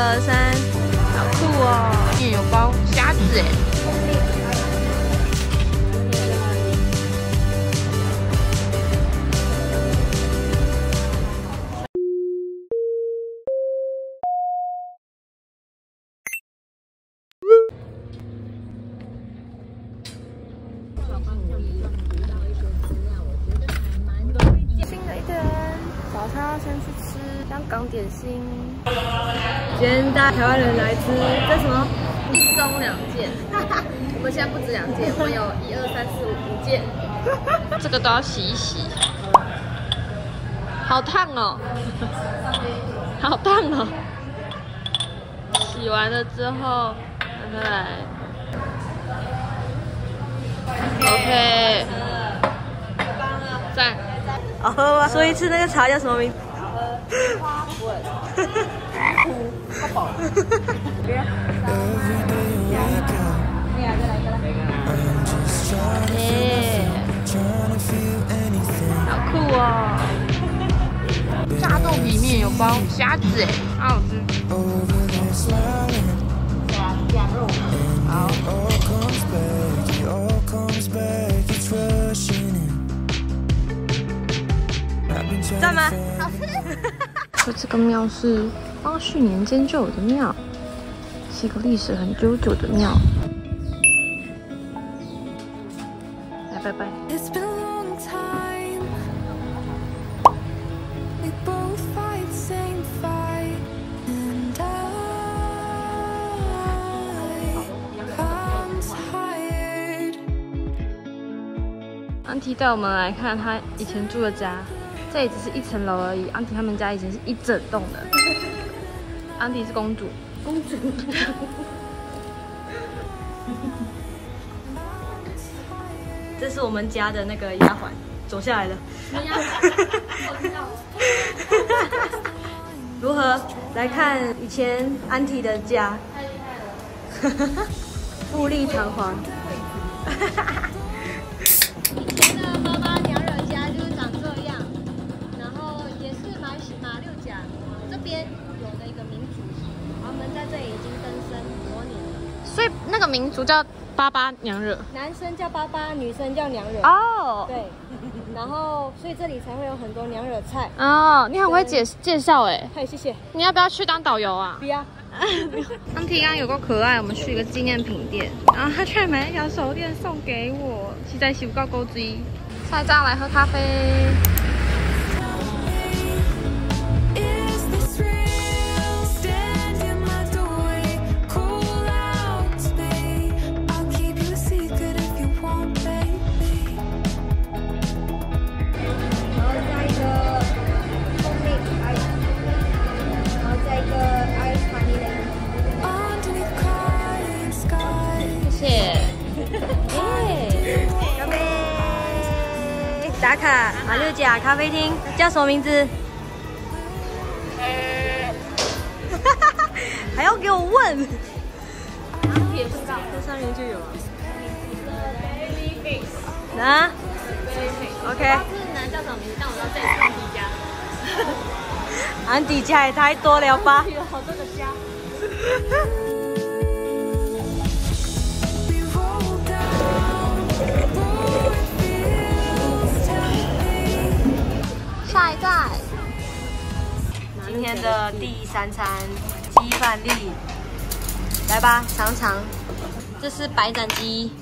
二三，好酷哦！面有包虾子哎的一天，早餐要先去吃香港点心。今天带台湾人来吃这什么？一中两件，我们现在不止两件，我们有一二三四五五件，这个都要洗一洗，好烫哦，好烫哦。洗完了之后，再来，OK，赞。哦，说一次那个茶叫什么名字？耶，好酷哦！炸豆皮面有包虾子哎，好好吃。庙是光绪年间就有的庙，是一个历史很悠久的庙。来拜拜。安提带我们来看他以前住的家，这也只是一层楼而已。安迪他们家以前是一整栋的。安迪是公主，公主。这是我们家的那个丫鬟，走下来的。如何来看以前安迪的家？太厉害了 富丽堂皇。在这里已经更生很多年了。所以那个民族叫巴巴娘惹。男生叫巴巴，女生叫娘惹。哦对，然后所以这里才会有很多娘惹菜。哦，你很会介介绍哎，嗨，谢谢。你要不要去当导游啊不？要，安提刚刚有够可爱，我们去一个纪念品店，然后他居然买一条手链送给我，实在是有够高追。下一站来喝咖啡。打卡马六甲咖啡厅叫什么名字？还要给我问？这上面就有了。啊？OK。是男叫什么名字？但我知道这里是安迪家。安迪家也太多了吧？We roll 三餐鸡饭粒，来吧，尝尝。这是白斩鸡，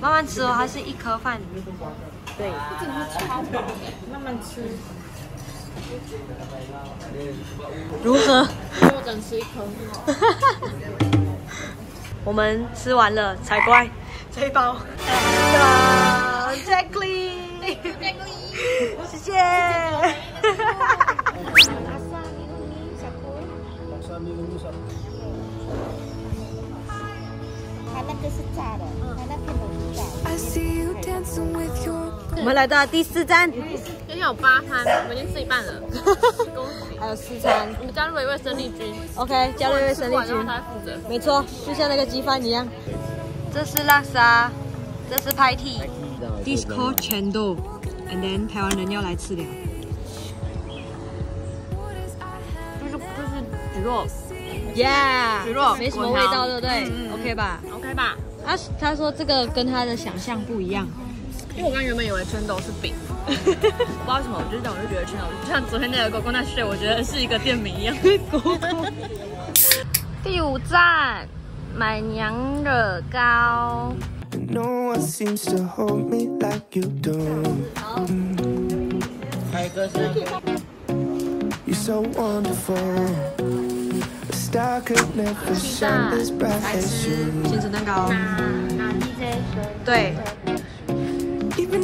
慢慢吃哦，它是一颗饭。对，慢慢吃，如何？我整吃一颗。我们吃完了才乖，这一包。我们来到第四站，今天有八餐，我们已经吃一半了。恭喜！还有四餐。我们加入了一位生力军，OK，加入一位生力军。没错，就像那个鸡饭一样。这是拉沙，这是派蒂，Disco Chendol，and then 台湾人要来吃了。就是就是蒟蒻，Yeah，蒟蒻没什么味道，对不对、嗯嗯 o k 吧？OK 吧？他他说这个跟他的想象不一样，因为我刚原本以为圈斗是饼，不知道为什么，我就讲我就觉得圈斗就像昨天那个狗狗那睡，我觉得是一个店名一样。第五站，买娘惹糕。No one seems to hold me like you do. You're so wonderful. A star could never shine as bright as you. 千层蛋糕，拿 DJ 对，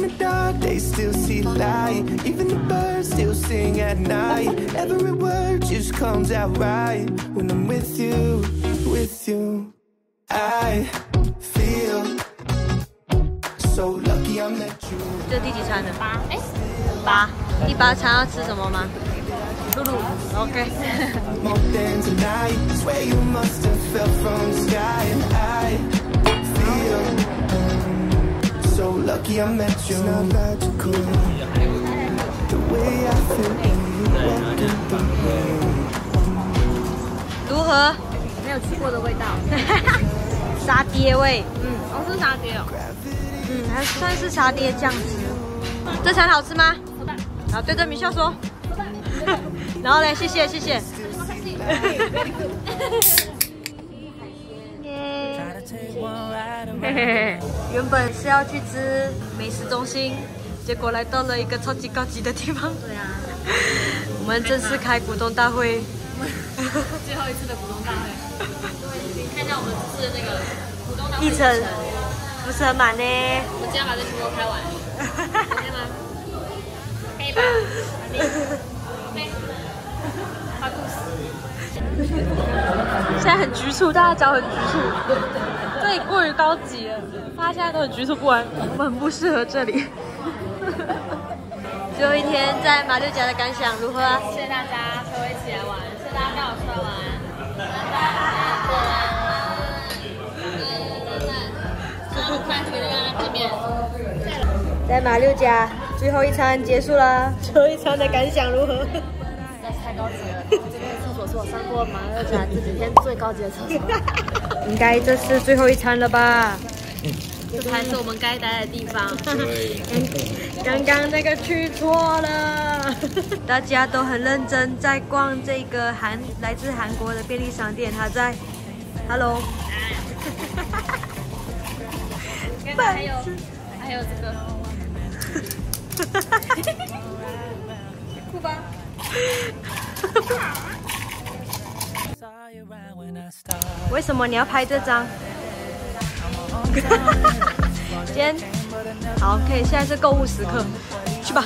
Even the dark days still see light. Even the birds still sing at night. Every word just comes out right when I'm with you, with you. I feel so lucky I met you. 这第几餐了？八，哎，八。第八餐要吃什么吗？露露，OK。 more than tonight. Swear you must have fell from the sky, and I feel So lucky I met you. It's not logical. The way I feel when you walk in the room. 如何？没有吃过的味道。沙爹味，嗯，哦，是沙爹哦。嗯，还算是沙爹酱汁。这餐好吃吗？好，对着米笑说。然后嘞，谢谢谢谢。耶嘿嘿嘿，原本是要去吃美食中心，结果来到了一个超级高级的地方。对啊，我们正式开股东大会。最后一次的股东大会，你看一下我们这次的那个股东大会议程不是很满呢。我们今天把这全部开完，可以吗？可以吧？可以。发故事。现在很局促，大家脚很局促，这里过于高级了，大家现在都很局促不安，我们很不适合这里。最后一天在马六甲的感想如何啊？谢谢大家陪我一起来玩，谢谢大家带我出来玩。在马六甲最后一餐结束了，最后一餐的感想如何？太高级了，这边厕所是我上过马六甲这几天最高级的厕所。应该这是最后一餐了吧？这才是我们该待的地方。刚刚那个去错了，大家都很认真在逛这个韩来自韩国的便利商店，他在，Hello，刚才还有还有这个，酷吧. 为什么你要拍这张？今天好，可以，现在是购物时刻，去吧。